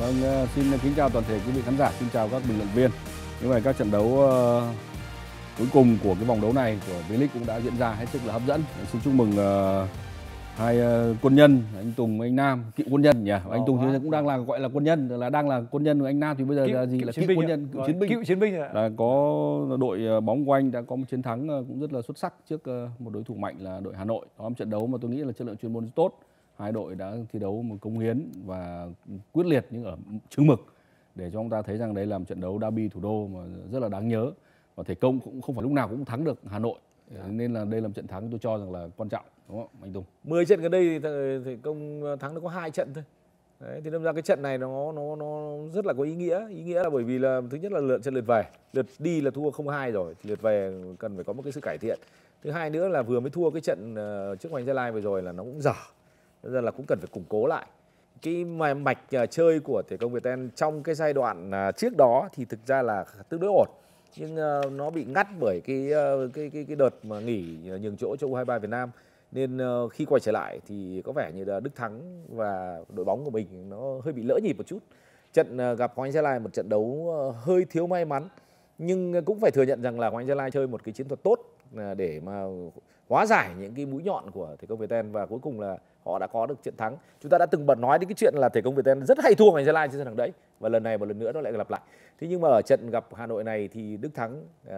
Vâng, ờ, xin kính chào toàn thể quý vị khán giả, xin chào các bình luận viên. Như vậy các trận đấu ờ, cuối cùng của cái vòng đấu này của V-League cũng đã diễn ra hết sức là hấp dẫn. Xin chúc mừng ờ, hai ờ, quân nhân, anh Tùng và anh Nam, cựu quân nhân nhỉ. Anh Tùng thì cũng đang là gọi là quân nhân, là đang là quân nhân, anh Nam thì bây giờ là gì là cựu quân nhân, cựu chiến binh. Cựu chiến binh rồi. Là có đội ờ, bóng của anh đã có một chiến thắng ờ, cũng rất là xuất sắc trước ờ, một đối thủ mạnh là đội Hà Nội. Đó là một trận đấu mà tôi nghĩ là chất lượng chuyên môn rất tốt. Hai đội đã thi đấu một công hiến và quyết liệt nhưng ở chừng mực để cho chúng ta thấy rằng đây là một trận đấu derby thủ đô mà rất là đáng nhớ và thể công cũng không phải lúc nào cũng thắng được Hà Nội nên là đây là một trận thắng tôi cho rằng là quan trọng đúng không anh Tùng 10 trận gần đây thì, th- thì công thắng nó có hai trận thôi. Đấy, thì đâm ra cái trận này nó nó nó rất là có ý nghĩa, ý nghĩa là bởi vì là thứ nhất là lượt trận lượt về, lượt đi là thua 0-2 rồi, thì lượt về cần phải có một cái sự cải thiện. Thứ hai nữa là vừa mới thua cái trận ờ, trước Hoành Gia Lai vừa rồi là nó cũng dở. Nên là cũng cần phải củng cố lại. Cái mạch à, chơi của thể công Việt Nam trong cái giai đoạn à, trước đó thì thực ra là tương đối ổn. Nhưng à, nó bị ngắt bởi cái cái cái cái đợt mà nghỉ nhường chỗ cho U23 Việt Nam nên khi quay trở lại thì có vẻ như là Đức Thắng và đội bóng của mình nó hơi bị lỡ nhịp một chút. Trận gặp Hoàng Anh Gia Lai một trận đấu hơi thiếu may mắn nhưng cũng phải thừa nhận rằng là Hoàng Anh Gia Lai chơi một cái chiến thuật tốt để mà hóa giải những cái mũi nhọn của thể công Việt Nam và cuối cùng là họ đã có được trận thắng. Chúng ta đã từng bật nói đến cái chuyện là thể công việt nam rất hay thua ngành Gia Lai trên sân thằng đấy và lần này một lần nữa nó lại lặp lại. Thế nhưng mà ở trận gặp Hà Nội này thì Đức Thắng uh,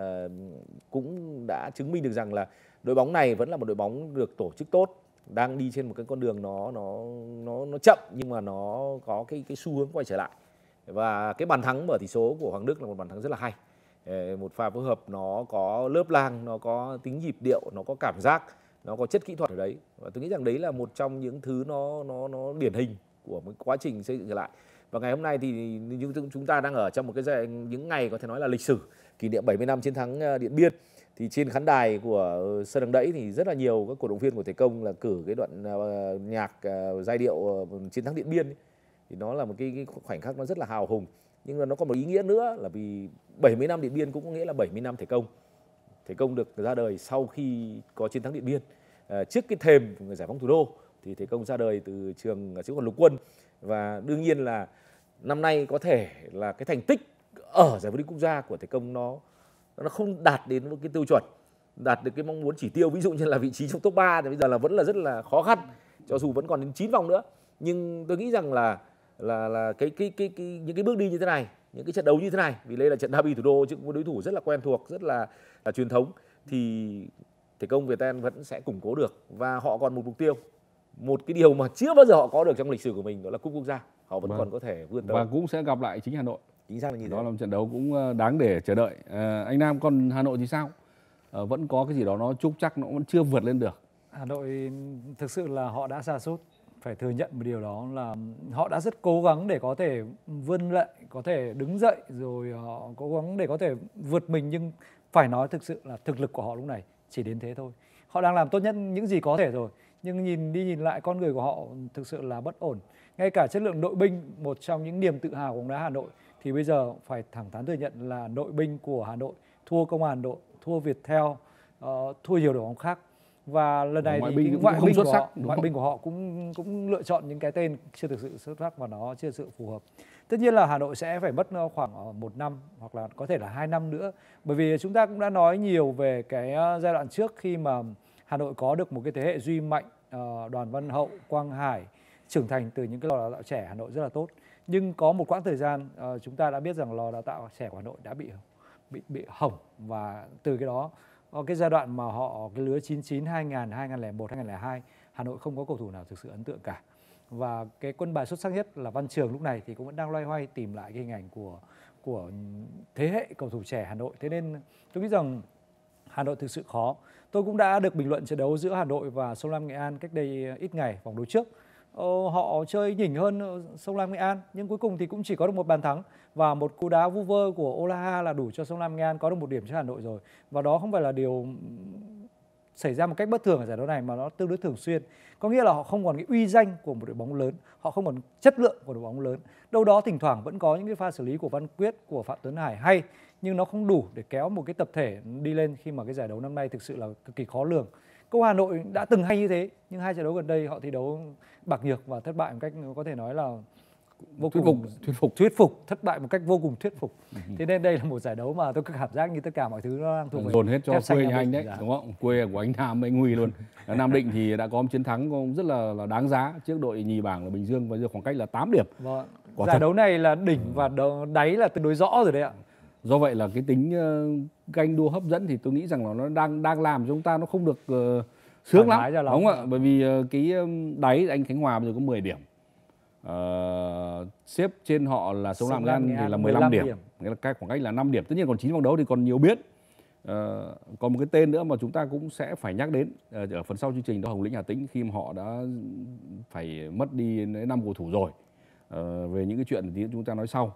cũng đã chứng minh được rằng là đội bóng này vẫn là một đội bóng được tổ chức tốt đang đi trên một cái con đường nó nó nó nó chậm nhưng mà nó có cái cái xu hướng quay trở lại và cái bàn thắng mở tỷ số của Hoàng Đức là một bàn thắng rất là hay ờ, một pha phối hợp nó có lớp lang nó có tính nhịp điệu nó có cảm giác nó có chất kỹ thuật ở đấy. Và tôi nghĩ rằng đấy là một trong những thứ nó nó nó điển hình của một quá trình xây dựng trở lại. Và ngày hôm nay thì như chúng ta đang ở trong một cái giai những ngày có thể nói là lịch sử kỷ niệm 70 năm chiến thắng ờ, Điện Biên. Thì trên khán đài của ờ, sân đằng đẫy thì rất là nhiều các cổ động viên của thể công là cử cái đoạn ờ, nhạc giai điệu chiến thắng điện biên ấy. thì nó là một cái, cái khoảnh khắc nó rất là hào hùng. Nhưng mà nó có một ý nghĩa nữa là vì 70 năm điện biên cũng có nghĩa là 70 năm thể công thể công được ra đời sau khi có chiến thắng điện biên. À, trước cái thềm của người giải phóng thủ đô thì thể công ra đời từ trường sĩ quan lục quân. Và đương nhiên là năm nay có thể là cái thành tích ở giải vô địch quốc gia của thể công nó nó không đạt đến một cái tiêu chuẩn đạt được cái mong muốn chỉ tiêu. Ví dụ như là vị trí trong top 3 thì bây giờ là vẫn là rất là khó khăn cho dù vẫn còn đến 9 vòng nữa. Nhưng tôi nghĩ rằng là là là cái cái cái, cái những cái bước đi như thế này những cái trận đấu như thế này vì đây là trận derby thủ đô trước một đối thủ rất là quen thuộc rất là, là truyền thống thì thể công Viettel vẫn sẽ củng cố được. Và họ còn một mục tiêu một cái điều mà chưa bao giờ họ có được trong lịch sử của mình đó là cúp quốc gia. Họ vẫn Vâng. còn có thể vươn tới. và cũng sẽ gặp lại chính Hà Nội. Chính xác là như thế. đó là một trận đấu cũng ờ, đáng để chờ đợi. Ờ, anh Nam còn Hà Nội thì sao? Ờ, vẫn có cái gì đó nó trúc chắc nó vẫn chưa vượt lên được. Hà Nội thực sự là họ đã sa sút. Phải thừa nhận một điều đó là họ đã rất cố gắng để có thể vươn lại có thể đứng dậy rồi họ cố gắng để có thể vượt mình. Nhưng phải nói thực sự là thực lực của họ lúc này chỉ đến thế thôi họ đang làm tốt nhất những gì có thể rồi nhưng nhìn đi nhìn lại con người của họ thực sự là bất ổn ngay cả chất lượng đội binh một trong những niềm tự hào của bóng đá Hà Nội thì bây giờ phải thẳng thắn thừa nhận là đội binh của Hà Nội thua công an Hà Nội thua Viettel ờ, thua nhiều đội bóng khác và lần này Ngoại thì binh ngoại binh xuất của sắc, họ, ngoại không? binh của họ cũng cũng lựa chọn những cái tên chưa thực sự xuất sắc và nó chưa thực sự phù hợp. Tất nhiên là Hà Nội sẽ phải mất ờ, khoảng ờ, một năm hoặc là có thể là hai năm nữa. Bởi vì chúng ta cũng đã nói nhiều về cái ờ, giai đoạn trước khi mà Hà Nội có được một cái thế hệ duy mạnh Đoàn Văn Hậu, Quang Hải trưởng thành từ những cái lò đào tạo trẻ Hà Nội rất là tốt. Nhưng có một quãng thời gian chúng ta đã biết rằng lò đào tạo trẻ của Hà Nội đã bị bị bị hỏng. Và từ cái đó cái giai đoạn mà họ cái lứa 99 2000 2001 2002 Hà Nội không có cầu thủ nào thực sự ấn tượng cả và cái quân bài xuất sắc nhất là Văn Trường lúc này thì cũng vẫn đang loay hoay tìm lại cái hình ảnh của của thế hệ cầu thủ trẻ Hà Nội. Thế nên tôi nghĩ rằng Hà Nội thực sự khó. Tôi cũng đã được bình luận trận đấu giữa Hà Nội và Sông Lam Nghệ An cách đây ít ngày vòng đấu trước. Ờ, họ chơi nhỉnh hơn ờ, Sông Lam Nghệ An nhưng cuối cùng thì cũng chỉ có được một bàn thắng. Và một cú đá vu vơ của Olaha là đủ cho Sông Lam Nghệ An có được một điểm cho Hà Nội rồi. Và đó không phải là điều xảy ra một cách bất thường ở giải đấu này mà nó tương đối thường xuyên. Có nghĩa là họ không còn cái uy danh của một đội bóng lớn, họ không còn chất lượng của đội bóng lớn. Đâu đó thỉnh thoảng vẫn có những cái pha xử lý của Văn Quyết, của Phạm Tuấn Hải hay, nhưng nó không đủ để kéo một cái tập thể đi lên khi mà cái giải đấu năm nay thực sự là cực kỳ khó lường. Câu Hà Nội đã từng hay như thế, nhưng hai trận đấu gần đây họ thi đấu bạc nhược và thất bại một cách có thể nói là vô thuyết cùng phục thuyết phục. thuyết phục thất bại một cách vô cùng thuyết phục. Thế nên đây là một giải đấu mà tôi cứ cảm giác như tất cả mọi thứ nó đang thuộc về dồn hết cho quê nhà anh đấy Dạ. đúng không? Quê của anh Nam anh Huy luôn. Nam Định thì đã có một chiến thắng cũng rất là, là đáng giá trước đội nhì bảng là Bình Dương và giờ khoảng cách là 8 điểm. Vâng. Quả giải thật. đấu này là đỉnh và đo- đáy là tương đối rõ rồi đấy ạ. Do vậy là cái tính ganh đua hấp dẫn thì tôi nghĩ rằng là nó đang đang làm chúng ta nó không được ờ, sướng lắm lắm. đúng không ạ? Bởi vì ờ, cái đáy anh Khánh Hòa bây giờ có 10 điểm Ờ, xếp trên họ là sông Lam Sông Nghệ Lam An Nghệ thì là 15 15 điểm. điểm. nghĩa là cách khoảng cách là 5 điểm. Tất nhiên còn 9 vòng đấu thì còn nhiều biết. Ờ, còn một cái tên nữa mà chúng ta cũng sẽ phải nhắc đến ờ, ở phần sau chương trình đó Hồng Lĩnh Hà Tĩnh khi mà họ đã phải mất đi năm cầu thủ rồi. Ờ, về những cái chuyện thì chúng ta nói sau.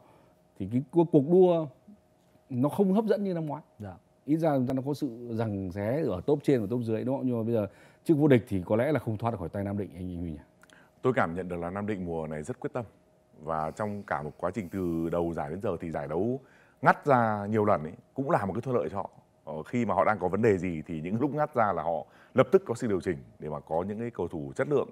Thì cái cuộc cuộc đua nó không hấp dẫn như năm ngoái. Dạ. ít ra chúng ta nó có sự rằng xé ở top trên và top dưới đúng không? Nhưng mà bây giờ chức vô địch thì có lẽ là không thoát được khỏi tay Nam Định anh Huy nhỉ Tôi cảm nhận được là Nam Định mùa này rất quyết tâm và trong cả một quá trình từ đầu giải đến giờ thì giải đấu ngắt ra nhiều lần ấy cũng là một cái thuận lợi cho họ. Ờ, khi mà họ đang có vấn đề gì thì những lúc ngắt ra là họ lập tức có sự điều chỉnh để mà có những cái cầu thủ chất lượng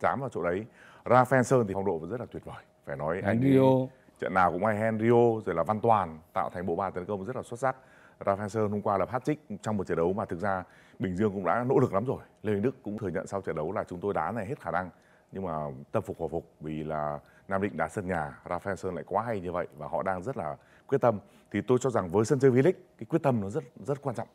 chám vào chỗ đấy. Rafael Sơn thì phong độ rất là tuyệt vời. Phải nói anh Rio trận nào cũng hay Henrio rồi là Văn Toàn tạo thành bộ ba tấn công rất là xuất sắc. Rafael Sơn hôm qua là hat-trick trong một trận đấu mà thực ra Bình Dương cũng đã nỗ lực lắm rồi. Lê Đức cũng thừa nhận sau trận đấu là chúng tôi đá này hết khả năng nhưng mà tâm phục khẩu phục vì là Nam Định đá sân nhà, Rafael Sơn lại quá hay như vậy và họ đang rất là quyết tâm. Thì tôi cho rằng với sân chơi V-League cái quyết tâm nó rất rất quan trọng.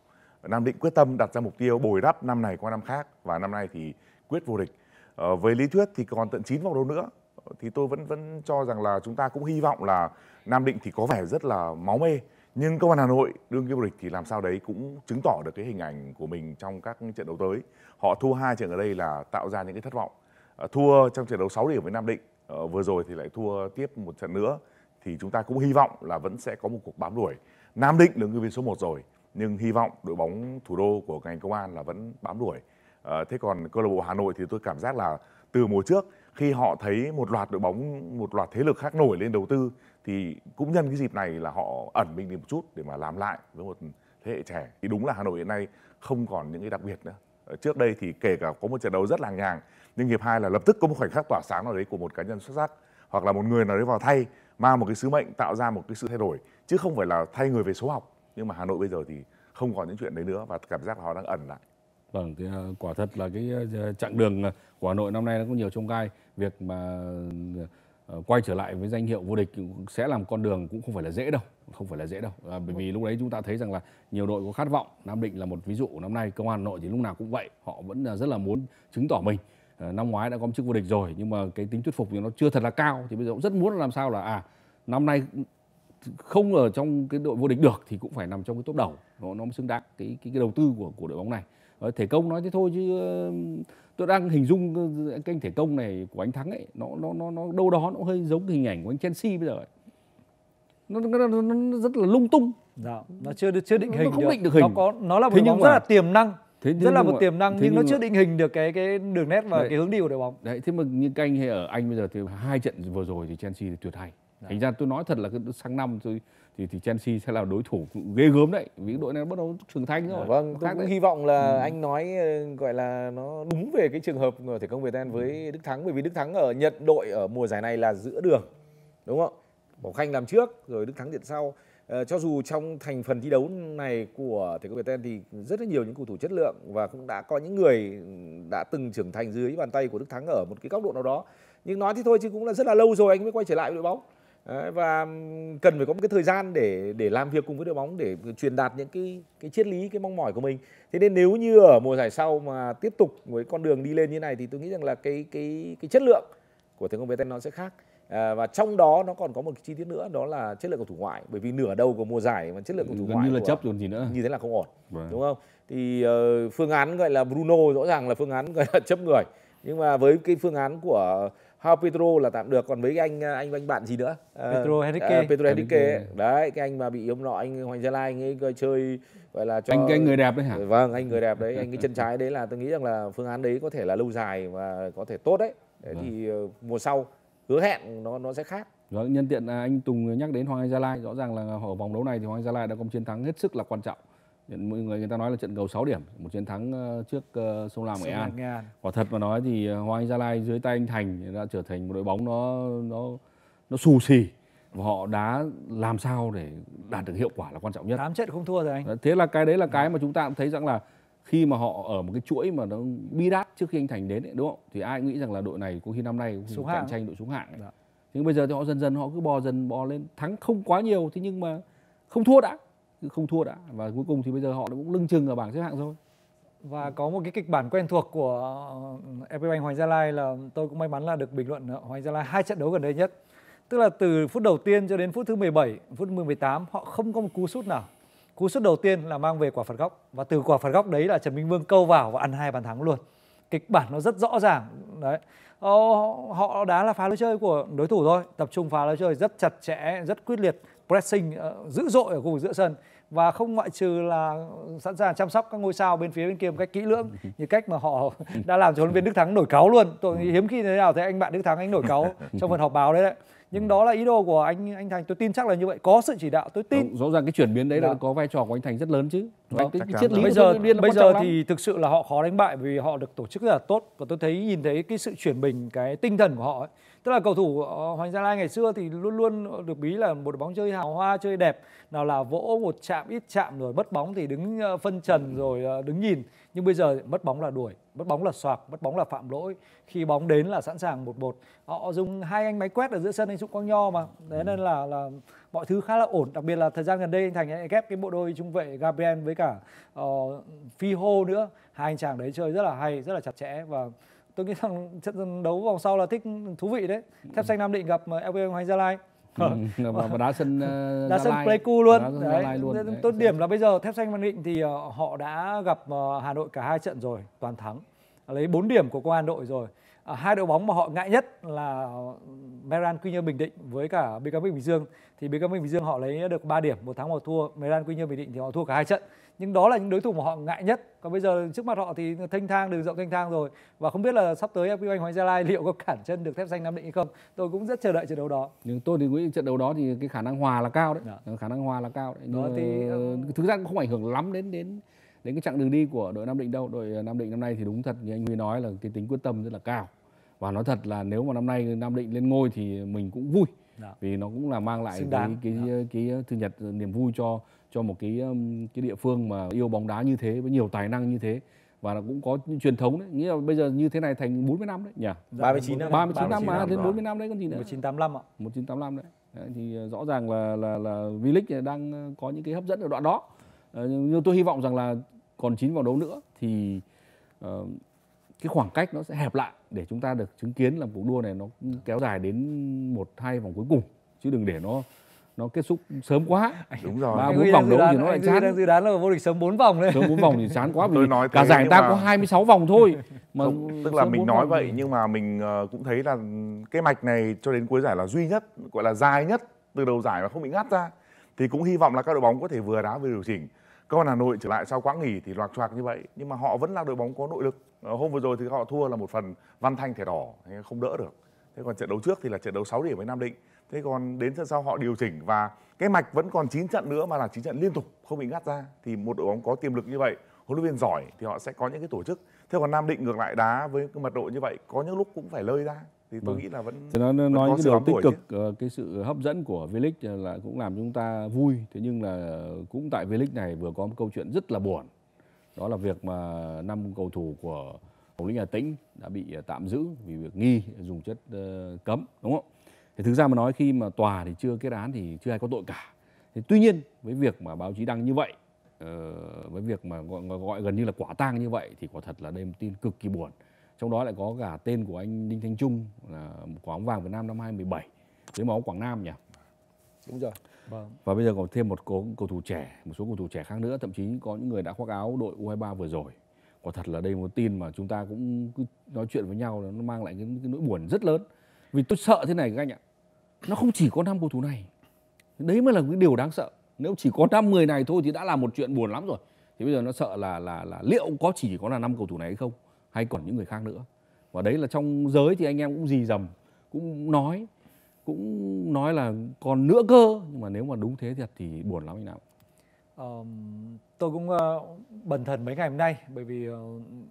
Nam Định quyết tâm đặt ra mục tiêu bồi đắp năm này qua năm khác và năm nay thì quyết vô địch. Ờ, với lý thuyết thì còn tận 9 vòng đấu nữa ờ, thì tôi vẫn vẫn cho rằng là chúng ta cũng hy vọng là Nam Định thì có vẻ rất là máu mê nhưng công an Hà Nội đương kim vô địch thì làm sao đấy cũng chứng tỏ được cái hình ảnh của mình trong các trận đấu tới. Họ thua hai trận ở đây là tạo ra những cái thất vọng. Ờ, thua trong trận đấu 6 điểm với Nam Định, ờ, vừa rồi thì lại thua tiếp một trận nữa thì chúng ta cũng hy vọng là vẫn sẽ có một cuộc bám đuổi. Nam Định đứng viên số 1 rồi nhưng hy vọng đội bóng thủ đô của ngành công an là vẫn bám đuổi. Ờ, thế còn câu lạc bộ Hà Nội thì tôi cảm giác là từ mùa trước khi họ thấy một loạt đội bóng một loạt thế lực khác nổi lên đầu tư thì cũng nhân cái dịp này là họ ẩn mình đi một chút để mà làm lại với một thế hệ trẻ thì đúng là Hà Nội hiện nay không còn những cái đặc biệt nữa Ở trước đây thì kể cả có một trận đấu rất làng nhàng nhưng hiệp hai là lập tức có một khoảnh khắc tỏa sáng nào đấy của một cá nhân xuất sắc hoặc là một người nào đấy vào thay mang một cái sứ mệnh tạo ra một cái sự thay đổi chứ không phải là thay người về số học nhưng mà Hà Nội bây giờ thì không còn những chuyện đấy nữa và cảm giác là họ đang ẩn lại Vâng, thì ờ, quả thật là cái ờ, chặng đường ờ, của Hà Nội năm nay nó có nhiều trông gai. Việc mà quay trở lại với danh hiệu vô địch sẽ làm con đường cũng không phải là dễ đâu, không phải là dễ đâu. À, bởi vì lúc đấy chúng ta thấy rằng là nhiều đội có khát vọng. Nam Định là một ví dụ. Năm nay công an Hà Nội thì lúc nào cũng vậy, họ vẫn rất là muốn chứng tỏ mình. Ờ, năm ngoái đã có một chức vô địch rồi nhưng mà cái tính thuyết phục thì nó chưa thật là cao. Thì bây giờ cũng rất muốn làm sao là à năm nay không ở trong cái đội vô địch được thì cũng phải nằm trong cái top đầu nó nó xứng đáng cái cái, cái đầu tư của của đội bóng này Ờ, thể công nói thế thôi chứ tôi đang hình dung cái kênh thể công này của anh thắng ấy nó nó nó nó đâu đó nó hơi giống hình ảnh của anh Chelsea bây giờ ấy. Nó, nó, nó, nó rất là lung tung Dạ, nó chưa chưa định Nó hình không được. định được hình. Nó có nó là một Thế bóng rất mà- là tiềm năng, thế rất là một mà- tiềm năng nhưng nó chưa định hình được cái cái đường nét và Đấy. cái hướng đi của đội bóng. đấy thế mà như các anh hay ở anh bây giờ thì hai trận vừa rồi thì Chelsea thì tuyệt hay thành ra tôi nói thật là sang năm tôi thì thì Chelsea sẽ là đối thủ ghê gớm đấy vì đội này nó bắt đầu trưởng thành rồi Vâng, Nó tôi cũng đấy. hy vọng là anh nói ờ, gọi là nó đúng về cái trường hợp của thể công Việt Nam với Đức Thắng bởi vì Đức Thắng ở nhận đội ở mùa giải này là giữa đường. Đúng không? Bảo Khanh làm trước rồi Đức Thắng nhận sau. Ờ, cho dù trong thành phần thi đấu này của thể công Việt Nam thì rất là nhiều những cầu thủ chất lượng và cũng đã có những người đã từng trưởng thành dưới bàn tay của Đức Thắng ở một cái góc độ nào đó. Nhưng nói thì thôi chứ cũng là rất là lâu rồi anh mới quay trở lại với đội bóng. Đấy, và cần phải có một cái thời gian để để làm việc cùng với đội bóng để truyền đạt những cái cái triết lý cái mong mỏi của mình thế nên nếu như ở mùa giải sau mà tiếp tục với con đường đi lên như này thì tôi nghĩ rằng là cái cái cái chất lượng của thể công Việt Nam nó sẽ khác à, và trong đó nó còn có một chi tiết nữa đó là chất lượng cầu thủ ngoại bởi vì nửa đầu của mùa giải mà chất lượng cầu thủ gần ngoại như là chấp rồi gì nữa như thế là không ổn Vâng. đúng không thì ờ, phương án gọi là Bruno rõ ràng là phương án gọi là chấp người nhưng mà với cái phương án của Hao Pedro là tạm được còn với cái anh anh anh bạn gì nữa Ờ, Pedro Henrique. ờ, Pedro Henrique Henrique. ấy. đấy cái anh mà bị hôm nọ anh Hoàng Gia Lai anh ấy chơi gọi là cho anh cái người đẹp đấy hả vâng anh người đẹp đấy anh cái chân trái đấy là tôi nghĩ rằng là phương án đấy có thể là lâu dài và có thể tốt đấy Đấy Vâng. thì ờ, mùa sau hứa hẹn nó nó sẽ khác. Đó, nhân tiện à, anh Tùng nhắc đến Hoàng Anh Gia Lai. Rõ ràng là ở vòng đấu này thì Hoàng Anh Gia Lai đã có một chiến thắng hết sức là quan trọng. Mọi người người ta nói là trận cầu 6 điểm một chiến thắng ờ, trước ờ, sông Lam Nghệ An. Quả thật mà nói thì ờ, Hoàng Anh Gia Lai dưới tay anh Thành đã trở thành một đội bóng nó nó nó xù xì và họ đã làm sao để đạt được hiệu quả là quan trọng nhất. 8 trận không thua rồi anh. Thế là cái đấy là cái mà chúng ta cũng thấy rằng là khi mà họ ở một cái chuỗi mà nó bi đát trước khi anh Thành đến ấy, đúng không? Thì ai nghĩ rằng là đội này có khi năm nay Xuống cạnh tranh đội xuống hạng. ấy. Dạ. Nhưng bây giờ thì họ dần dần họ cứ bò dần bò lên thắng không quá nhiều thế nhưng mà không thua đã không thua đã và cuối cùng thì bây giờ họ cũng lưng chừng ở bảng xếp hạng rồi Và có một cái kịch bản quen thuộc của ờ, FPBank Hoàng Gia Lai là tôi cũng may mắn là được bình luận Hoàng Gia Lai hai trận đấu gần đây nhất. Tức là từ phút đầu tiên cho đến phút thứ 17, phút 18 họ không có một cú sút nào. Cú sút đầu tiên là mang về quả phạt góc và từ quả phạt góc đấy là Trần Minh Vương câu vào và ăn hai bàn thắng luôn. Kịch bản nó rất rõ ràng đấy. Ờ, họ đá là phá lối chơi của đối thủ thôi, tập trung phá lối chơi rất chặt chẽ, rất quyết liệt, pressing uh, dữ dội ở khu vực giữa sân và không ngoại trừ là sẵn sàng chăm sóc các ngôi sao bên phía bên kia một cách kỹ lưỡng như cách mà họ đã làm cho huấn luyện viên Đức Thắng nổi cáu luôn. Tôi hiếm khi thế nào thấy anh bạn Đức Thắng anh nổi cáu trong phần họp báo đấy đấy. Nhưng đó là ý đồ của anh anh Thành. Tôi tin chắc là như vậy. Có sự chỉ đạo tôi tin. Rõ ràng cái chuyển biến đấy là Dạ. có vai trò của anh Thành rất lớn chứ. Vâng, cái, cái chắn triết lý bây giờ bây giờ thì thực sự là họ khó đánh bại vì họ được tổ chức rất là tốt. Và tôi thấy nhìn thấy cái sự chuyển mình cái tinh thần của họ ấy tức là cầu thủ ờ, Hoàng Gia Lai ngày xưa thì luôn luôn được bí là một đội bóng chơi hào hoa chơi đẹp nào là vỗ một chạm ít chạm rồi mất bóng thì đứng ờ, phân trần rồi ờ, đứng nhìn. Nhưng bây giờ mất bóng là đuổi mất bóng là xoạc mất bóng là phạm lỗi. Khi bóng đến là sẵn sàng một một. Họ dùng hai anh máy quét ở giữa sân anh Dũng Quang Nho mà. Thế nên là là mọi thứ khá là ổn đặc biệt là thời gian gần đây anh Thành lại ghép cái bộ đôi trung vệ Gabriel với cả uh, Phi Hô nữa. Hai anh chàng đấy chơi rất là hay rất là chặt chẽ và tôi nghĩ rằng trận đấu vòng sau là thích thú vị đấy thép xanh Nam Định gặp LV Hoàng Gia Lai Ừ, và, và đá sân uh, đá sân. Pleiku luôn. Đá sân Gia Đấy. Luôn. Đấy, Tốt điểm là bây giờ Thép Xanh Nam Định thì ờ, họ đã gặp ờ, Hà Nội cả hai trận rồi, toàn thắng. Lấy 4 điểm của công an đội rồi. Hai đội bóng mà họ ngại nhất là Meran Quy Nhơn Bình Định với cả BKM Bình Dương. Thì BKM Bình Dương họ lấy được 3 điểm, một thắng một thua. Meran Quy Nhơn Bình Định thì họ thua cả hai trận. Nhưng đó là những đối thủ mà họ ngại nhất. Còn bây giờ trước mặt họ thì thanh thang đường rộng thanh thang rồi và không biết là sắp tới FPV Anh Hoàng Gia Lai liệu có cản chân được Thép Xanh Nam Định hay không. Tôi cũng rất chờ đợi trận đấu đó. nhưng tôi thì nghĩ trận đấu đó thì cái khả năng hòa là cao đấy Dạ. khả năng hòa là cao đấy Đó nhưng thì, mà, ờ, thực ra cũng không ảnh hưởng lắm đến đến đến cái chặng đường đi của đội Nam Định đâu đội Nam Định năm nay thì đúng thật như anh Huy nói là cái tính quyết tâm rất là cao và nói thật là nếu mà năm nay Nam Định lên ngôi thì mình cũng vui Dạ. vì nó cũng là mang lại Xứng cái cái, Dạ. cái, thứ nhật niềm vui cho cho một cái cái địa phương mà yêu bóng đá như thế với nhiều tài năng như thế và nó cũng có những truyền thống đấy nghĩa là bây giờ như thế này thành 40 năm đấy nhỉ 39 năm. 39 năm 39 mà năm đến rồi. 40 năm đấy còn gì nữa 1985 ạ. 1985 đấy. đấy thì ờ, rõ ràng là là là V-League đang ờ, có những cái hấp dẫn ở đoạn đó. Ờ, nhưng tôi hy vọng rằng là còn 9 vòng đấu nữa thì ờ, cái khoảng cách nó sẽ hẹp lại để chúng ta được chứng kiến là cuộc đua này nó kéo dài đến một hai vòng cuối cùng chứ đừng để nó nó kết thúc sớm quá. đúng rồi Ba bốn vòng đấu thì nó lại chán. đang dự đoán là vô địch sớm 4 vòng đấy. Sớm bốn vòng thì chán quá vì Tôi nói cả giải ta mà- có 26 vòng thôi. Mà Không, tức là mình bốn nói vậy thì- nhưng mà mình ờ, cũng thấy là cái mạch này cho đến cuối giải là duy nhất gọi là dài nhất từ đầu giải mà không bị ngắt ra thì cũng hy vọng là các đội bóng có thể vừa đá vừa điều chỉnh còn Hà Nội trở lại sau quãng nghỉ thì loạt choạc như vậy, nhưng mà họ vẫn là đội bóng có nội lực. Ờ, hôm vừa rồi thì họ thua là một phần văn thanh thẻ đỏ không đỡ được. Thế còn trận đấu trước thì là trận đấu 6 điểm với Nam Định. Thế còn đến trận sau họ điều chỉnh và cái mạch vẫn còn 9 trận nữa mà là 9 trận liên tục, không bị ngắt ra. Thì một đội bóng có tiềm lực như vậy, huấn luyện viên giỏi thì họ sẽ có những cái tổ chức. Thế còn Nam Định ngược lại đá với cái mật độ như vậy, có những lúc cũng phải lơi ra thì tôi Vâng. nghĩ là vẫn Cho nó vẫn nói cái điều tích cực chứ. ờ, cái sự hấp dẫn của V-League là cũng làm chúng ta vui thế nhưng là cũng tại V-League này vừa có một câu chuyện rất là buồn đó là việc mà năm cầu thủ của Hồng Lĩnh Hà Tĩnh đã bị ờ, tạm giữ vì việc nghi dùng chất ờ, cấm đúng không? Thì thực ra mà nói khi mà tòa thì chưa kết án thì chưa ai có tội cả. Thì tuy nhiên với việc mà báo chí đăng như vậy với việc mà gọi, gọi, gần như là quả tang như vậy thì quả thật là đây một tin cực kỳ buồn trong đó lại có cả tên của anh Đinh Thanh Trung là một quả bóng vàng Việt Nam năm 2017 dưới máu Quảng Nam nhỉ? Đúng rồi. Vâng. và bây giờ còn thêm một cầu, cầu thủ trẻ một số cầu thủ trẻ khác nữa thậm chí có những người đã khoác áo đội U23 vừa rồi. Quả thật là đây một tin mà chúng ta cũng cứ nói chuyện với nhau là nó mang lại cái, cái nỗi buồn rất lớn. Vì tôi sợ thế này các anh ạ. Nó không chỉ có năm cầu thủ này. Đấy mới là cái điều đáng sợ. Nếu chỉ có năm người này thôi thì đã là một chuyện buồn lắm rồi. Thì bây giờ nó sợ là là là liệu có chỉ có là năm cầu thủ này hay không hay còn những người khác nữa. Và đấy là trong giới thì anh em cũng dì dầm cũng nói cũng nói là còn nữa cơ nhưng mà nếu mà đúng thế thật thì buồn lắm anh nào Uh, tôi cũng uh, bần thần mấy ngày hôm nay bởi vì uh,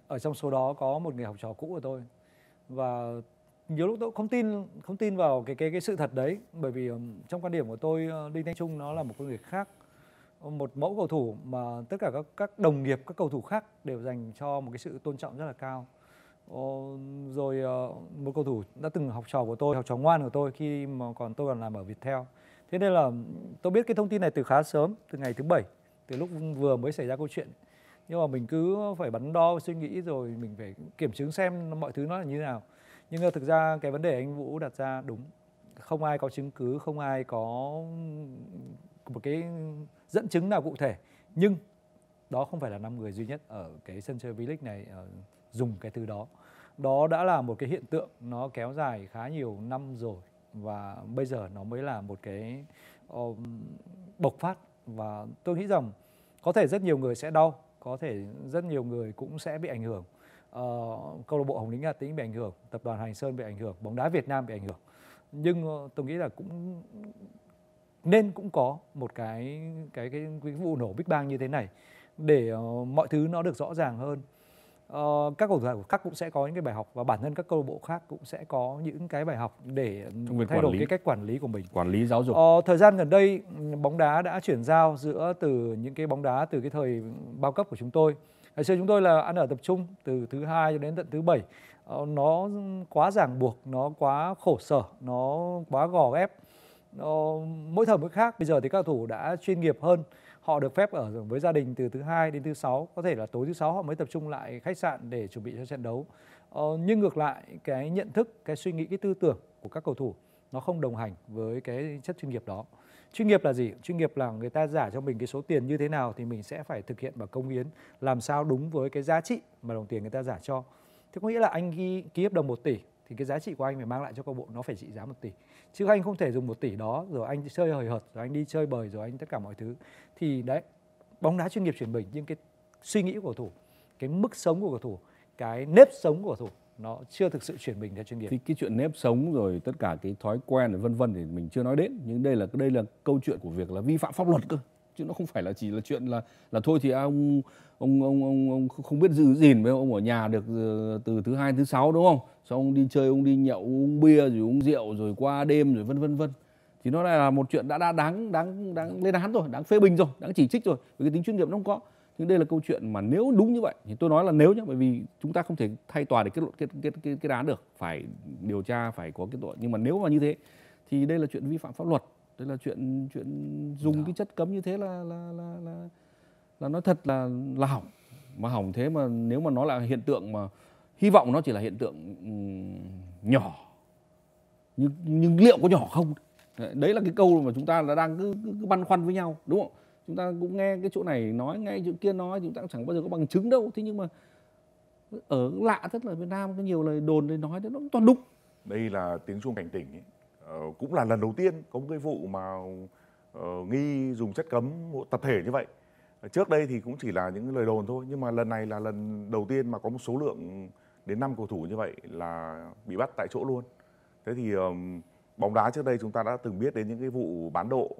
ở trong số đó có một người học trò cũ của tôi. Và nhiều lúc tôi không tin không tin vào cái cái cái sự thật đấy bởi vì um, trong quan điểm của tôi uh, Đinh Thanh Trung nó là một con người khác một mẫu cầu thủ mà tất cả các các đồng nghiệp các cầu thủ khác đều dành cho một cái sự tôn trọng rất là cao. Ồ, rồi ờ, một cầu thủ đã từng học trò của tôi học trò ngoan của tôi khi mà còn tôi còn làm ở Viettel. Thế nên là tôi biết cái thông tin này từ khá sớm từ ngày thứ bảy từ lúc vừa mới xảy ra câu chuyện. Nhưng mà mình cứ phải bắn đo suy nghĩ rồi mình phải kiểm chứng xem mọi thứ nó là như thế nào. Nhưng mà thực ra cái vấn đề anh Vũ đặt ra đúng. Không ai có chứng cứ không ai có một cái dẫn chứng nào cụ thể. Nhưng đó không phải là năm người duy nhất ở cái sân chơi V-League này uh, dùng cái từ đó. Đó đã là một cái hiện tượng nó kéo dài khá nhiều năm rồi. Và bây giờ nó mới là một cái um, bộc phát. Và tôi nghĩ rằng có thể rất nhiều người sẽ đau có thể rất nhiều người cũng sẽ bị ảnh hưởng. Uh, câu lạc bộ Hồng Lĩnh Hà Tĩnh bị ảnh hưởng tập đoàn Hành Sơn bị ảnh hưởng bóng đá Việt Nam bị ảnh hưởng. Nhưng uh, tôi nghĩ là cũng nên cũng có một cái cái cái, cái vụ nổ Big Bang như thế này để uh, mọi thứ nó được rõ ràng hơn. Uh, các cầu thủ khác cũng sẽ có những cái bài học và bản thân các câu lạc bộ khác cũng sẽ có những cái bài học để thay đổi lý. cái cách quản lý của mình. Quản lý giáo dục. Uh, thời gian gần đây bóng đá đã chuyển giao giữa từ những cái bóng đá từ cái thời bao cấp của chúng tôi. Ngày xưa chúng tôi là ăn ở tập trung từ thứ hai cho đến tận thứ bảy. Uh, nó quá ràng buộc nó quá khổ sở nó quá gò ép nó, mỗi thời mỗi khác bây giờ thì các thủ đã chuyên nghiệp hơn. Họ được phép ở với gia đình từ thứ hai đến thứ sáu. Có thể là tối thứ sáu họ mới tập trung lại khách sạn để chuẩn bị cho trận đấu. Ờ, nhưng ngược lại cái nhận thức cái suy nghĩ cái tư tưởng của các cầu thủ nó không đồng hành với cái chất chuyên nghiệp đó. Chuyên nghiệp là gì? Chuyên nghiệp là người ta giả cho mình cái số tiền như thế nào thì mình sẽ phải thực hiện và công hiến làm sao đúng với cái giá trị mà đồng tiền người ta giả cho. Thế có nghĩa là anh ghi ký hợp đồng 1 tỷ thì cái giá trị của anh phải mang lại cho câu bộ nó phải trị giá 1 tỷ. Chứ anh không thể dùng một tỷ đó, rồi anh chơi hời hợt, rồi anh đi chơi bời, rồi anh tất cả mọi thứ. Thì đấy, bóng đá chuyên nghiệp chuyển mình, nhưng cái suy nghĩ của cầu thủ, cái mức sống của cầu thủ, cái nếp sống của cầu thủ, nó chưa thực sự chuyển mình theo chuyên nghiệp. Thì cái chuyện nếp sống rồi tất cả cái thói quen vân vân thì mình chưa nói đến, nhưng đây là đây là câu chuyện của việc là vi phạm pháp luật cơ chứ nó không phải là chỉ là chuyện là là thôi thì ông ông ông ông, ông không biết giữ gìn với ông ở nhà được ờ, từ thứ hai thứ sáu đúng không? Xong ông đi chơi ông đi nhậu uống bia rồi uống rượu rồi qua đêm rồi vân vân vân. Thì nó là một chuyện đã, đã đáng đáng đáng lên án rồi đáng phê bình rồi đáng chỉ trích rồi vì cái tính chuyên nghiệp nó không có. Nhưng đây là câu chuyện mà nếu đúng như vậy thì tôi nói là nếu nhé bởi vì chúng ta không thể thay tòa để kết luận kết kết kết, kết án được. Phải điều tra phải có kết tội. Nhưng mà nếu mà như thế thì đây là chuyện vi phạm pháp luật đây là chuyện chuyện dùng Đó. cái chất cấm như thế là là là là, là nói thật là là hỏng. Mà hỏng thế mà nếu mà nó là hiện tượng mà hy vọng nó chỉ là hiện tượng um, nhỏ. Nhưng nhưng liệu có nhỏ không? Đấy là cái câu mà chúng ta là đang cứ, cứ, cứ băn khoăn với nhau đúng không? Chúng ta cũng nghe cái chỗ này nói nghe chỗ kia nói chúng ta cũng chẳng bao giờ có bằng chứng đâu. Thế nhưng mà ở lạ rất là Việt Nam có nhiều lời đồn để nói nó toàn đúng. Đây là tiếng chuông cảnh tỉnh ấy. Ờ, cũng là lần đầu tiên có một cái vụ mà uh, nghi dùng chất cấm tập thể như vậy. Trước đây thì cũng chỉ là những lời đồn thôi nhưng mà lần này là lần đầu tiên mà có một số lượng đến 5 cầu thủ như vậy là bị bắt tại chỗ luôn. Thế thì um, bóng đá trước đây chúng ta đã từng biết đến những cái vụ bán độ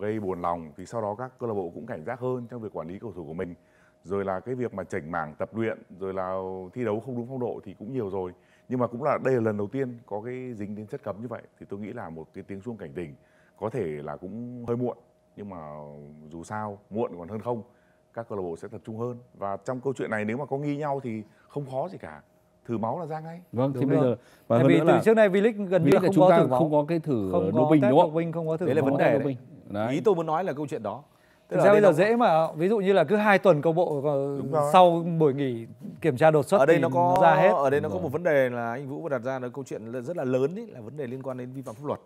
gây buồn lòng thì sau đó các câu lạc bộ cũng cảnh giác hơn trong việc quản lý cầu thủ của mình. Rồi là cái việc mà chỉnh mảng tập luyện rồi là thi đấu không đúng phong độ thì cũng nhiều rồi nhưng mà cũng là đây là lần đầu tiên có cái dính đến chất cấm như vậy. Thì tôi nghĩ là một cái tiếng chuông cảnh tỉnh có thể là cũng hơi muộn. Nhưng mà dù sao muộn còn hơn không các câu lạc bộ sẽ tập trung hơn. Và trong câu chuyện này nếu mà có nghi nhau thì không khó gì cả. Thử máu là ra ngay. Vâng đúng thì bây giờ và hơn vì từ trước nay V-League gần như là không chúng có ta thử máu. không có cái thử không doping đúng không? doping không có thử đấy là vấn đề đấy. đấy. ý tôi muốn nói là câu chuyện đó Thực ra bây giờ dễ mà ví dụ như là cứ hai tuần câu bộ sau buổi nghỉ kiểm tra đột xuất ở đây nó có nó ra hết. ở đây nó có một vấn đề là anh Vũ vừa đặt ra là câu chuyện rất là lớn đấy là vấn đề liên quan đến vi phạm pháp luật.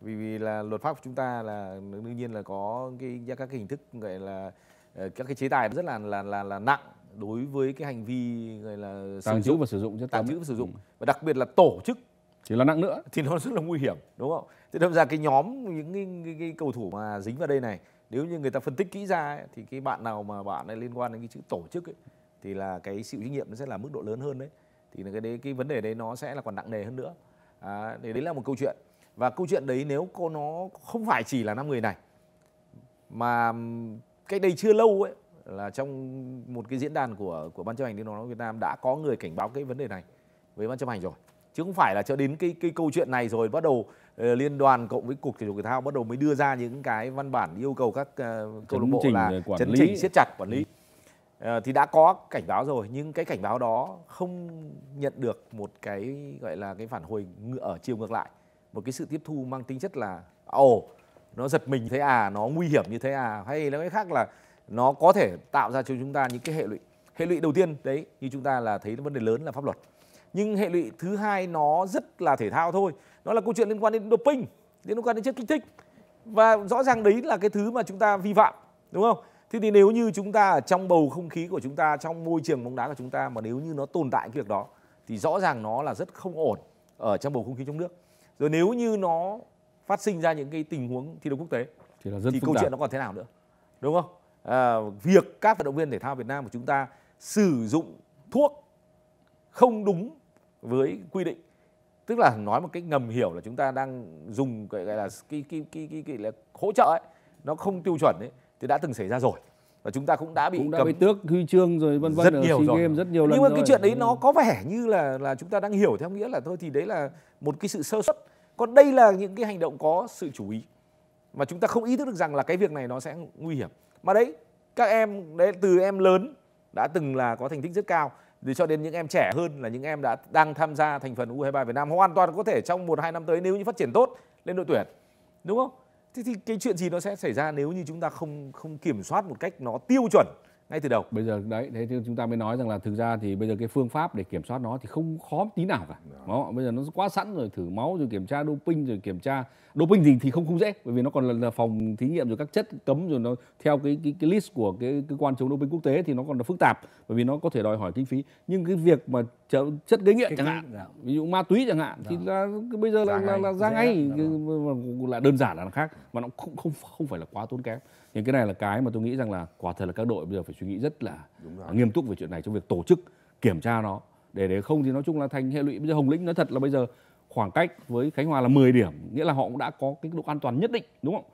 Vì, vì là luật pháp của chúng ta là đương nhiên là có cái các cái hình thức gọi là ờ, các cái chế tài rất là là là, là nặng đối với cái hành vi gọi là tàng trữ và sử dụng tàng trữ và sử dụng. Và đặc biệt là tổ chức. Thì là nặng nữa. Thì nó rất là nguy hiểm đúng không? Thế đâm ra cái nhóm những cái, cái, cái cầu thủ mà dính vào đây này nếu như người ta phân tích kỹ ra ấy, thì cái bạn nào mà bạn ấy liên quan đến cái chữ tổ chức ấy, thì là cái sự trách nhiệm nó sẽ là mức độ lớn hơn đấy. Thì cái đấy cái vấn đề đấy nó sẽ là còn nặng nề hơn nữa. À, thì đấy là một câu chuyện. Và câu chuyện đấy nếu cô nó không phải chỉ là năm người này mà cách đây chưa lâu ấy là trong một cái diễn đàn của của ban chấp hành liên đoàn Việt Nam đã có người cảnh báo cái vấn đề này với ban chấp hành rồi chứ không phải là cho đến cái cái câu chuyện này rồi bắt đầu uh, liên đoàn cộng với cục thể dục thể thao bắt đầu mới đưa ra những cái văn bản yêu cầu các uh, câu lạc bộ là quản chấn chỉnh siết chặt quản lý. Ờ, thì đã có cảnh báo rồi nhưng cái cảnh báo đó không nhận được một cái gọi là cái phản hồi ở chiều ngược lại. Một cái sự tiếp thu mang tính chất là ồ nó giật mình thế à nó nguy hiểm như thế à hay nói cách khác là nó có thể tạo ra cho chúng ta những cái hệ lụy. Hệ lụy đầu tiên đấy như chúng ta là thấy vấn đề lớn là pháp luật nhưng hệ lụy thứ hai nó rất là thể thao thôi. Nó là câu chuyện liên quan đến doping liên quan đến chất kích thích. Và rõ ràng đấy là cái thứ mà chúng ta vi phạm đúng không? Thế thì nếu như chúng ta ở trong bầu không khí của chúng ta trong môi trường bóng đá của chúng ta mà nếu như nó tồn tại cái việc đó thì rõ ràng nó là rất không ổn ở trong bầu không khí trong nước. Rồi nếu như nó phát sinh ra những cái tình huống thi đấu quốc tế thì là rất thì câu tạp. chuyện nó còn thế nào nữa đúng không? À, việc các vận động viên thể thao Việt Nam của chúng ta sử dụng thuốc không đúng với quy định. Tức là nói một cách ngầm hiểu là chúng ta đang dùng gọi là cái cái cái cái, cái là hỗ trợ ấy nó không tiêu chuẩn ấy thì đã từng xảy ra rồi. Và chúng ta cũng đã bị cũng đã cấm bị tước huy chương rồi vân vân rất ở nhiều rồi. Games rất nhiều lần nhưng mà rồi. cái chuyện đấy nó có vẻ như là là chúng ta đang hiểu theo nghĩa là thôi thì đấy là một cái sự sơ suất. Còn đây là những cái hành động có sự chú ý. Mà chúng ta không ý thức được rằng là cái việc này nó sẽ nguy hiểm. Mà đấy các em đấy từ em lớn đã từng là có thành tích rất cao để cho đến những em trẻ hơn là những em đã đang tham gia thành phần U23 Việt Nam, hoàn toàn có thể trong một hai năm tới nếu như phát triển tốt lên đội tuyển, đúng không? Thế thì cái chuyện gì nó sẽ xảy ra nếu như chúng ta không không kiểm soát một cách nó tiêu chuẩn? Ngay từ đầu. Bây giờ đấy thế thì chúng ta mới nói rằng là thực ra thì bây giờ cái phương pháp để kiểm soát nó thì không khó tí nào cả. Đó bây giờ nó quá sẵn rồi thử máu rồi kiểm tra doping rồi kiểm tra doping thì thì không không dễ bởi vì nó còn là, là phòng thí nghiệm rồi các chất cấm rồi nó theo cái cái cái list của cái cơ quan chống doping quốc tế thì nó còn là phức tạp bởi vì nó có thể đòi hỏi kinh phí. Nhưng cái việc mà chất, chất gây nghiện chẳng hạn dạ. ví dụ ma túy chẳng hạn thì là cái bây giờ là Ra là, ngay, là ra ngay lắm, cái- là đơn giản là khác mà nó không không không phải là quá tốn kém nhưng cái này là cái mà tôi nghĩ rằng là quả thật là các đội bây giờ phải suy nghĩ rất là nghiêm túc về chuyện này trong việc tổ chức kiểm tra nó. Để để không thì nói chung là thành hệ lụy bây giờ Hồng Lĩnh nói thật là bây giờ khoảng cách với Khánh Hòa là 10 điểm nghĩa là họ cũng đã có cái độ an toàn nhất định đúng không?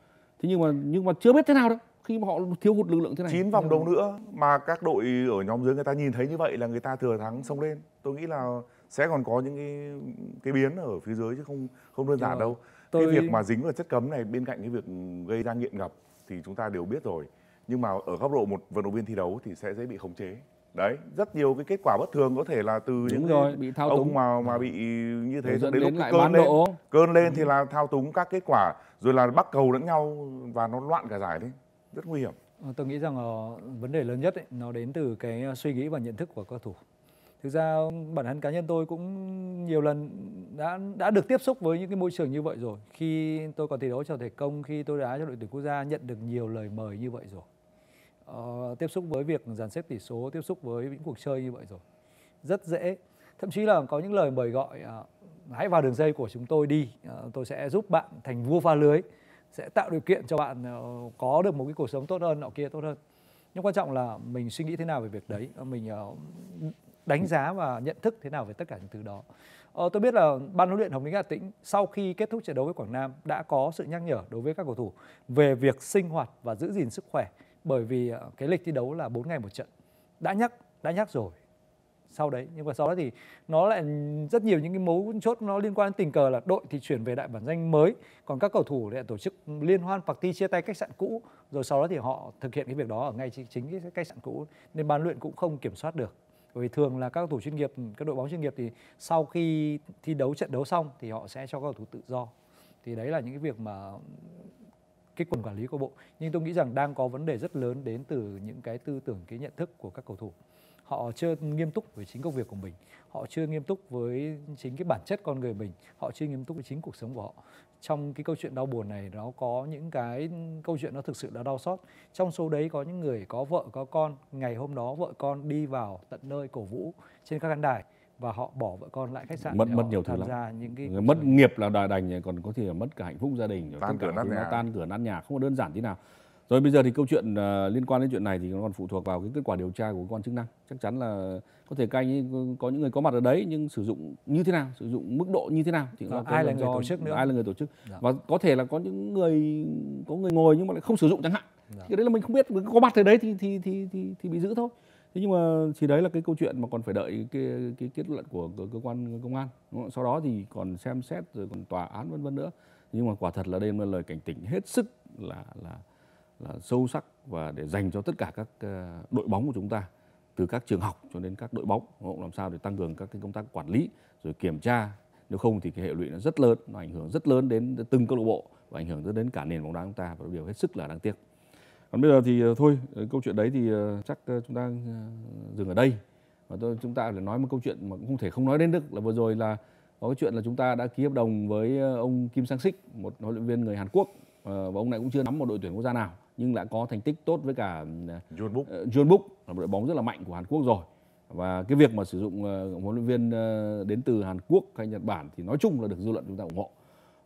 Thế nhưng mà nhưng mà chưa biết thế nào đâu khi mà họ thiếu hụt lực lượng thế này. Chín vòng đấu nữa mà các đội ở nhóm dưới người ta nhìn thấy như vậy là người ta thừa thắng xông lên. Tôi nghĩ là sẽ còn có những cái cái biến ở phía dưới chứ không không đơn giản đâu. Tôi- cái việc mà dính vào chất cấm này bên cạnh cái việc gây ra nghiện ngập thì chúng ta đều biết rồi nhưng mà ở góc độ một vận động viên thi đấu thì sẽ dễ bị khống chế đấy rất nhiều cái kết quả bất thường có thể là từ những cái rồi, bị thao ông túng. mà mà bị như thế dẫn đến lúc lại cơn lên độ. cơn lên thì là thao túng các kết quả rồi là bắt cầu lẫn nhau và nó loạn cả giải đấy rất nguy hiểm Ờ, Tôi nghĩ rằng ờ, vấn đề lớn nhất ấy, nó đến từ cái ờ, suy nghĩ và nhận thức của cầu thủ. Thực ra bản thân cá nhân tôi cũng nhiều lần đã đã được tiếp xúc với những cái môi trường như vậy rồi. Khi tôi còn thi đấu cho thể công, khi tôi đá cho đội tuyển quốc gia nhận được nhiều lời mời như vậy rồi. Ờ, tiếp xúc với việc dàn xếp tỷ số, tiếp xúc với những cuộc chơi như vậy rồi. Rất dễ. Thậm chí là có những lời mời gọi à, hãy vào đường dây của chúng tôi đi, ờ, tôi sẽ giúp bạn thành vua pha lưới sẽ tạo điều kiện cho bạn ờ, có được một cái cuộc sống tốt hơn nọ kia tốt hơn nhưng quan trọng là mình suy nghĩ thế nào về việc đấy mình ờ, đánh giá và nhận thức thế nào về tất cả những thứ đó. Ờ, tôi biết là ban huấn luyện Hồng Lĩnh Hà Tĩnh sau khi kết thúc trận đấu với Quảng Nam đã có sự nhắc nhở đối với các cầu thủ về việc sinh hoạt và giữ gìn sức khỏe bởi vì ờ, cái lịch thi đấu là 4 ngày một trận. Đã nhắc đã nhắc rồi. Sau đấy nhưng mà sau đó thì nó lại rất nhiều những cái mấu chốt nó liên quan đến tình cờ là đội thì chuyển về đại bản danh mới còn các cầu thủ lại tổ chức liên hoan party chia tay khách sạn cũ rồi sau đó thì họ thực hiện cái việc đó ở ngay chính cái khách sạn cũ nên ban luyện cũng không kiểm soát được bởi vì thường là các cầu thủ chuyên nghiệp, các đội bóng chuyên nghiệp thì sau khi thi đấu trận đấu xong thì họ sẽ cho các cầu thủ tự do. Thì đấy là những cái việc mà cái quần quản lý của bộ. Nhưng tôi nghĩ rằng đang có vấn đề rất lớn đến từ những cái tư tưởng, cái nhận thức của các cầu thủ. Họ chưa nghiêm túc với chính công việc của mình. Họ chưa nghiêm túc với chính cái bản chất con người mình. Họ chưa nghiêm túc với chính cuộc sống của họ trong cái câu chuyện đau buồn này nó có những cái câu chuyện nó thực sự đã đau xót. Trong số đấy có những người có vợ có con. Ngày hôm đó vợ con đi vào tận nơi cổ vũ trên các khán đài và họ bỏ vợ con lại khách sạn Mất- mất nhiều thứ lắm. những cái mất nghiệp là đòi đành còn có thể là mất cả hạnh phúc gia đình rồi Tan cửa nát nhà. tan cửa nát nhà. Không có đơn giản tí nào rồi bây giờ thì câu chuyện ờ, liên quan đến chuyện này thì nó còn phụ thuộc vào cái kết quả điều tra của cơ quan chức năng. Chắc chắn là có thể các anh ấy có những người có mặt ở đấy nhưng sử dụng như thế nào sử dụng mức độ như thế nào thì nó ai là người tổ chức nữa. ai là người tổ chức. Dạ. và có thể là có những người có người ngồi nhưng mà lại không sử dụng chẳng hạn. Dạ. cái đấy là mình không biết có mặt ở đấy thì thì thì thì, thì bị giữ thôi. Thế nhưng mà thì đấy là cái câu chuyện mà còn phải đợi cái cái kết luận của, của cơ quan công an sau đó thì còn xem xét rồi còn tòa án vân vân nữa. Nhưng mà quả thật là đây là lời cảnh tỉnh hết sức là là là sâu sắc và để dành cho tất cả các ờ, đội bóng của chúng ta, từ các trường học cho đến các đội bóng làm sao để tăng cường các cái công tác quản lý, rồi kiểm tra. Nếu không thì cái hệ lụy nó rất lớn, nó ảnh hưởng rất lớn đến từng câu lạc bộ và ảnh hưởng đến cả nền bóng đá chúng ta, và điều hết sức là đáng tiếc. Còn bây giờ thì ờ, thôi ờ, câu chuyện đấy thì chắc chúng ta dừng ở đây. Và tôi, chúng ta phải nói một câu chuyện mà cũng không thể không nói đến được, là vừa rồi là có cái chuyện là chúng ta đã ký hợp đồng với ông Kim Sang Sik, một huấn luyện viên người Hàn Quốc và ông này cũng chưa nắm một đội tuyển quốc gia nào nhưng lại có thành tích tốt với cả John Book. Uh, John Book là một đội bóng rất là mạnh của Hàn Quốc rồi. Và cái việc mà sử dụng uh, huấn luyện viên uh, đến từ Hàn Quốc hay Nhật Bản thì nói chung là được dư luận chúng ta ủng hộ.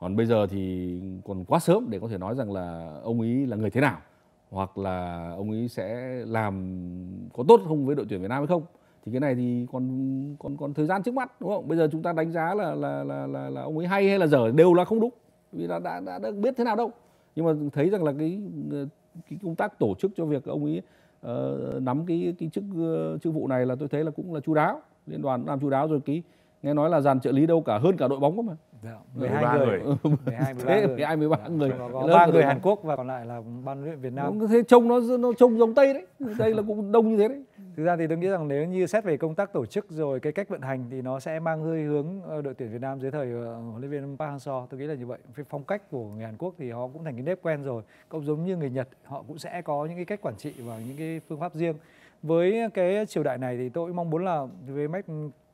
Còn bây giờ thì còn quá sớm để có thể nói rằng là ông ấy là người thế nào hoặc là ông ấy sẽ làm có tốt không với đội tuyển Việt Nam hay không. Thì cái này thì còn còn còn thời gian trước mắt đúng không? Bây giờ chúng ta đánh giá là là là là, là ông ấy hay hay là dở đều là không đúng. Vì đã đã, đã, đã biết thế nào đâu. Nhưng mà thấy rằng là cái cái công tác tổ chức cho việc ông ấy uh, nắm cái cái chức uh, chức vụ này là tôi thấy là cũng là chu đáo liên đoàn làm chu đáo rồi cái nghe nói là dàn trợ lý đâu cả hơn cả đội bóng cơ mà Dạ, 12 13 người. 12 13 thế, người. 12 13 dạ. người. Có 3 người Hàn Quốc và còn lại là ban luyện Việt Nam. Thế trông nó nó trông giống Tây đấy. Đây là cũng đông như thế đấy. Thực ra thì tôi nghĩ rằng nếu như xét về công tác tổ chức rồi cái cách vận hành thì nó sẽ mang hơi hướng ờ, đội tuyển Việt Nam dưới thời ờ, huấn luyện viên Park Hang-seo. Tôi nghĩ là như vậy. Cái phong cách của người Hàn Quốc thì họ cũng thành cái nếp quen rồi. Cũng giống như người Nhật, họ cũng sẽ có những cái cách quản trị và những cái phương pháp riêng. Với cái triều đại này thì tôi mong muốn là về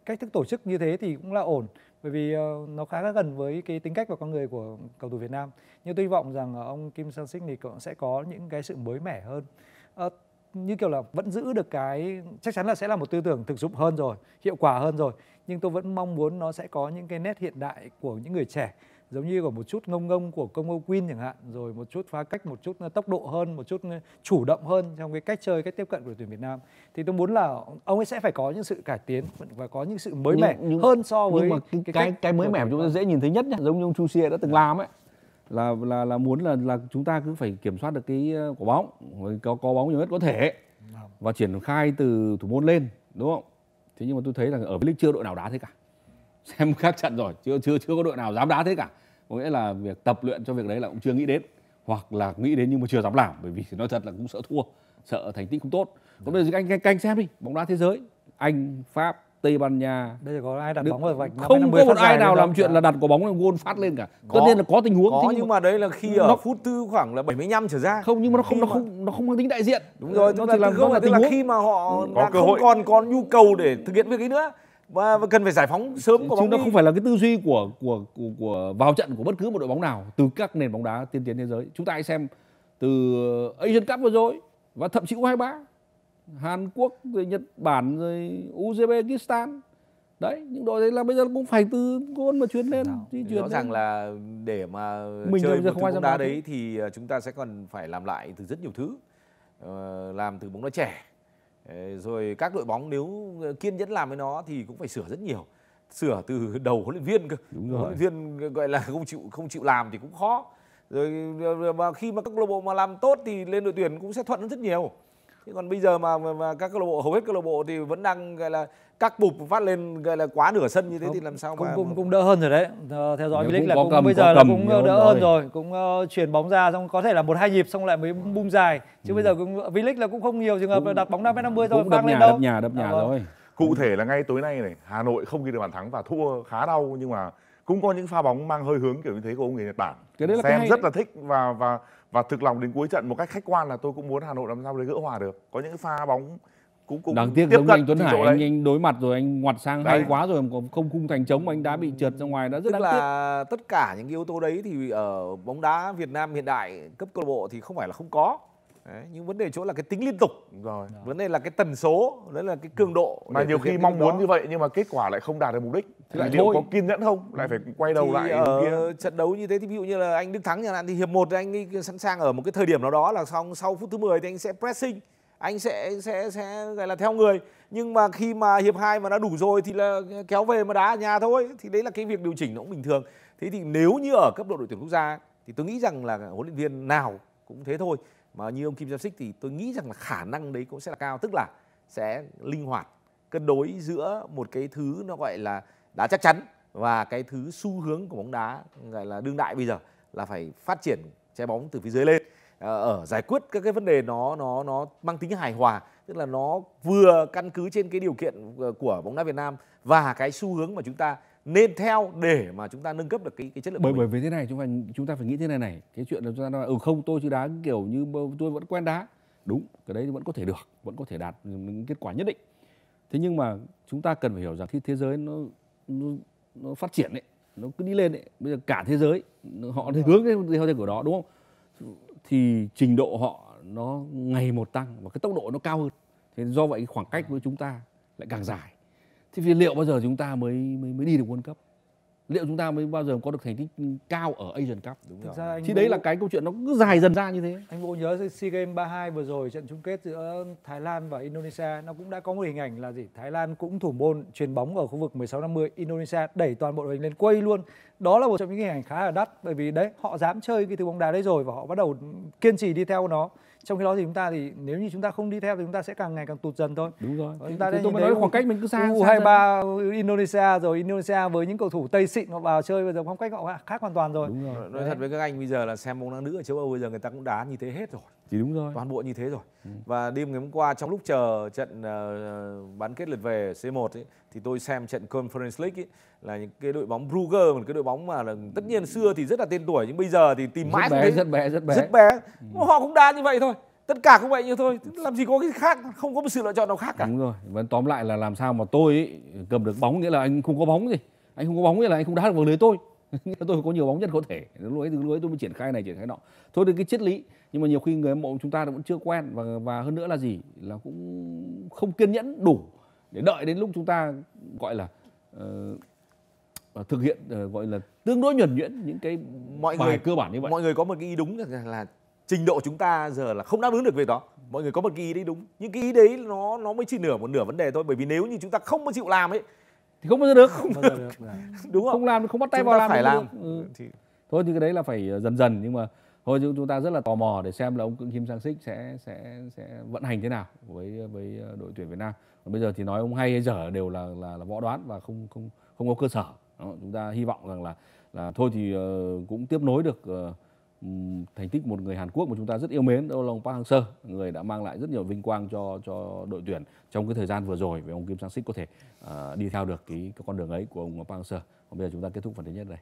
cách thức tổ chức như thế thì cũng là ổn bởi vì uh, nó khá là gần với cái tính cách và con người của cầu thủ Việt Nam. Nhưng tôi hy vọng rằng uh, ông Kim Sang Sik thì cũng sẽ có những cái sự mới mẻ hơn. Uh, như kiểu là vẫn giữ được cái chắc chắn là sẽ là một tư tưởng thực dụng hơn rồi, hiệu quả hơn rồi. Nhưng tôi vẫn mong muốn nó sẽ có những cái nét hiện đại của những người trẻ giống như có một chút ngông ngông của công Congo Queen chẳng hạn rồi một chút phá cách một chút tốc độ hơn một chút chủ động hơn trong cái cách chơi cách tiếp cận của tuyển Việt Nam thì tôi muốn là ông ấy sẽ phải có những sự cải tiến và có những sự mới mẻ nhưng, hơn so với nhưng mà cái cái, cái, cái mới mẻ chúng ta dễ nhìn thấy nhất nhá giống như ông Chu Xie đã từng dạ. làm ấy là là là muốn là là chúng ta cứ phải kiểm soát được cái ờ, quả bóng có có bóng nhiều nhất có thể. Dạ. và triển khai từ thủ môn lên đúng không? Thế nhưng mà tôi thấy là ở V-League chưa đội nào đá thế cả. Xem các trận rồi chưa chưa chưa có đội nào dám đá thế cả. Có nghĩa là việc tập luyện cho việc đấy là cũng chưa nghĩ đến. Hoặc là nghĩ đến nhưng mà chưa dám làm bởi vì nói thật là cũng sợ thua sợ thành tích không tốt. Còn bây giờ anh canh xem đi bóng đá thế giới anh pháp Tây Ban Nha. Bây giờ có ai đặt bóng vào vạch Không có một ai nào làm chuyện là đặt quả bóng là gôn phát lên cả. Tất nhiên là có tình huống. Có nhưng mà đấy là khi ở nó, phút tư khoảng là 75 trở ra. Không nhưng mà nó không nó không nó không mang tính đại diện. Đúng rồi, nó chỉ là không là tức là khi mà họ đã không còn có nhu cầu để thực hiện việc ấy nữa và, và cần phải giải phóng sớm của bóng chứ nó không phải là cái tư duy của, của của của vào trận của bất cứ một đội bóng nào từ các nền bóng đá tiên tiến thế giới chúng ta hãy xem từ Asian Cup vừa rồi và thậm chí U23 Hàn Quốc rồi Nhật Bản rồi Uzbekistan. Đấy những đội đấy là bây giờ cũng phải từ gôn mà chuyến lên di chuyển rõ ràng là để mà mình chơi một bóng đá đấy thì ờ, chúng ta sẽ còn phải làm lại từ rất nhiều thứ. Ờ, làm từ bóng đá trẻ. Rồi các đội bóng nếu kiên nhẫn làm với nó thì cũng phải sửa rất nhiều. Sửa từ đầu huấn luyện viên cơ. Huấn luyện viên gọi là không chịu không chịu làm thì cũng khó. Rồi mà khi mà các câu lạc bộ mà làm tốt thì lên đội tuyển cũng sẽ thuận hơn rất nhiều Thế còn bây giờ mà, mà, mà các câu lạc bộ hầu hết câu lạc bộ thì vẫn đang gọi là các bụp phát lên gọi là quá nửa sân như thế thì làm sao cũng mà cũng cũng đỡ hơn rồi đấy. Ờ, theo dõi V-League là cũng cầm, bây giờ là cũng đỡ hơn rồi. Cũng uh, chuyển bóng ra xong có thể là một hai nhịp xong lại mới bung dài. Chứ ừ. bây giờ cũng V-League là cũng không nhiều trường hợp cũng, đặt bóng 5 m mươi rồi vang lên đâu. đập nhà đập nhà rồi. Cụ thể là ngay tối nay này Hà Nội không ghi được bàn thắng và thua khá đau nhưng mà cũng có những pha bóng mang hơi hướng kiểu như thế của ông người Nhật Bản. Cái đấy là xem rất là thích và và và thực lòng đến cuối trận một cách khách quan là tôi cũng muốn Hà Nội làm sao để gỡ hòa được. Có những pha bóng cũng cũng đáng tiếc giống anh Tuấn Hải anh, anh đối mặt rồi anh ngoặt sang đấy. hay quá rồi không khung thành trống anh đã bị trượt ra ngoài đã rất tức đáng là tất cả những yếu tố đấy thì ở bóng đá Việt Nam hiện đại cấp câu lạc bộ thì không phải là không có Đấy, nhưng vấn đề chỗ là cái tính liên tục. Rồi. Vấn đề là cái tần số đấy là cái cường độ mà nhiều khi mong muốn đó. như vậy nhưng mà kết quả lại không đạt được mục đích. Thì lại liệu có kiên nhẫn không? Lại phải quay đầu thì lại ở kia. trận đấu như thế thì ví dụ như là anh Đức Thắng chẳng hạn thì hiệp một thì anh ấy sẵn sàng ở một cái thời điểm nào đó là xong sau phút thứ 10 thì anh sẽ pressing. Anh sẽ sẽ sẽ gọi là theo người. Nhưng mà khi mà hiệp 2 mà đã đủ rồi thì là kéo về mà đá ở nhà thôi. Thì đấy là cái việc điều chỉnh nó cũng bình thường. Thế thì nếu như ở cấp độ đội tuyển quốc gia thì tôi nghĩ rằng là huấn luyện viên nào cũng thế thôi mà như ông Kim Jong Sik thì tôi nghĩ rằng là khả năng đấy cũng sẽ là cao, tức là sẽ linh hoạt, cân đối giữa một cái thứ nó gọi là đá chắc chắn và cái thứ xu hướng của bóng đá gọi là đương đại bây giờ là phải phát triển trái bóng từ phía dưới lên. Ờ, ở giải quyết các cái vấn đề nó nó nó mang tính hài hòa, tức là nó vừa căn cứ trên cái điều kiện ờ, của bóng đá Việt Nam và cái xu hướng mà chúng ta nên theo để mà chúng ta nâng cấp được cái cái chất lượng bởi bởi vì thế này chúng ta chúng ta phải nghĩ thế này này. Cái chuyện là chúng ta nói ừ không tôi chỉ đá kiểu như tôi vẫn quen đá. Đúng cái đấy vẫn có thể được vẫn có thể đạt những kết quả nhất định. Thế nhưng mà chúng ta cần phải hiểu rằng khi thế giới nó nó, nó phát triển ấy nó cứ đi lên ấy bây giờ cả thế giới họ thì hướng theo theo kiểu đó đúng không? Thì trình độ họ nó ngày một tăng và cái tốc độ nó cao hơn. Thế do vậy khoảng cách với chúng ta lại càng dài thế thì liệu bao giờ chúng ta mới mới, mới đi được World Cup liệu chúng ta mới bao giờ có được thành tích cao ở Asian Cup đúng Thực ra anh thì đấy Vũ- là cái câu chuyện nó cứ dài dần ra như thế Anh Vũ nhớ SEA Games 32 vừa rồi trận chung kết giữa Thái Lan và Indonesia nó cũng đã có một hình ảnh là gì? Thái Lan cũng thủ môn chuyền bóng ở khu vực 16-50, Indonesia đẩy toàn bộ đội hình lên quay luôn. Đó là một trong những hình ảnh khá là đắt bởi vì đấy họ dám chơi cái thứ bóng đá đấy rồi và họ bắt đầu kiên trì đi theo nó. Trong khi đó thì chúng ta thì nếu như chúng ta không đi theo thì chúng ta sẽ càng ngày càng tụt dần thôi. đúng rồi Chúng ta đã tôi mới nói khoảng cách mình cứ xa dần. U23 Indonesia rồi Indonesia với những cầu thủ Tây xịn họ vào chơi bây giờ phong cách họ khác hoàn toàn rồi. đúng rồi Nói thật với các anh bây giờ là xem bóng đá nữ ở châu Âu bây giờ người ta cũng đá như thế hết rồi. Thì đúng rồi. Toàn bộ như thế rồi. Và đêm ngày hôm qua trong lúc chờ trận ờ, bán kết lượt về C1 ấy, thì tôi xem trận Conference League ấy, là những cái đội bóng Brugge một cái đội bóng mà là, tất nhiên xưa thì rất là tên tuổi nhưng bây giờ thì tìm mãi rất không bé thấy. rất bé rất bé. Rất bé. Họ cũng đá như vậy thôi. Tất cả cũng vậy như thôi. Làm gì có cái khác? Không có một sự lựa chọn nào khác cả. Đúng rồi. Và tóm lại là làm sao mà tôi ấy, cầm được bóng nghĩa là anh không có bóng gì. Anh không có bóng nghĩa là anh không đá được vào lưới tôi tôi có nhiều bóng nhất có thể. Lúc ấy lúc ấy tôi mới triển khai này triển khai nọ. Thôi được cái triết lý nhưng mà nhiều khi người hâm mộ chúng ta vẫn chưa quen. Và và hơn nữa là gì? Là cũng không kiên nhẫn đủ để đợi đến lúc chúng ta gọi là ờ, thực hiện ờ, gọi là tương đối nhuần nhuyễn những cái mọi bài người cơ bản như vậy. mọi người có một cái ý đúng là, là trình độ chúng ta giờ là không đáp ứng được việc đó. Mọi người có một cái ý đấy đúng. Nhưng cái ý đấy nó nó mới chỉ nửa một nửa vấn đề thôi. Bởi vì nếu như chúng ta không có chịu làm ấy thì không bao giờ được Không bao giờ được. Dạ. đúng không không làm không bắt tay chúng vào ta làm phải thì làm được. Ừ. thì thôi thì cái đấy là phải ờ, dần dần nhưng mà thôi chúng chúng ta rất là tò mò để xem là ông Cưỡng Kim Sang Sích sẽ sẽ sẽ vận hành thế nào với với ờ, đội tuyển Việt Nam còn bây giờ thì nói ông hay hay dở đều là là, là võ đoán và không không không có cơ sở Đó, chúng ta hy vọng rằng là là thôi thì ờ, cũng tiếp nối được ờ, ừm, thành tích một người Hàn Quốc mà chúng ta rất yêu mến đó là ông Park Hang-seo người đã mang lại rất nhiều vinh quang cho cho đội tuyển trong cái thời gian vừa rồi và ông Kim Sang Sik có thể uh, đi theo được cái, cái con đường ấy của ông Park Hang-seo. Còn bây giờ chúng ta kết thúc phần thứ nhất đây.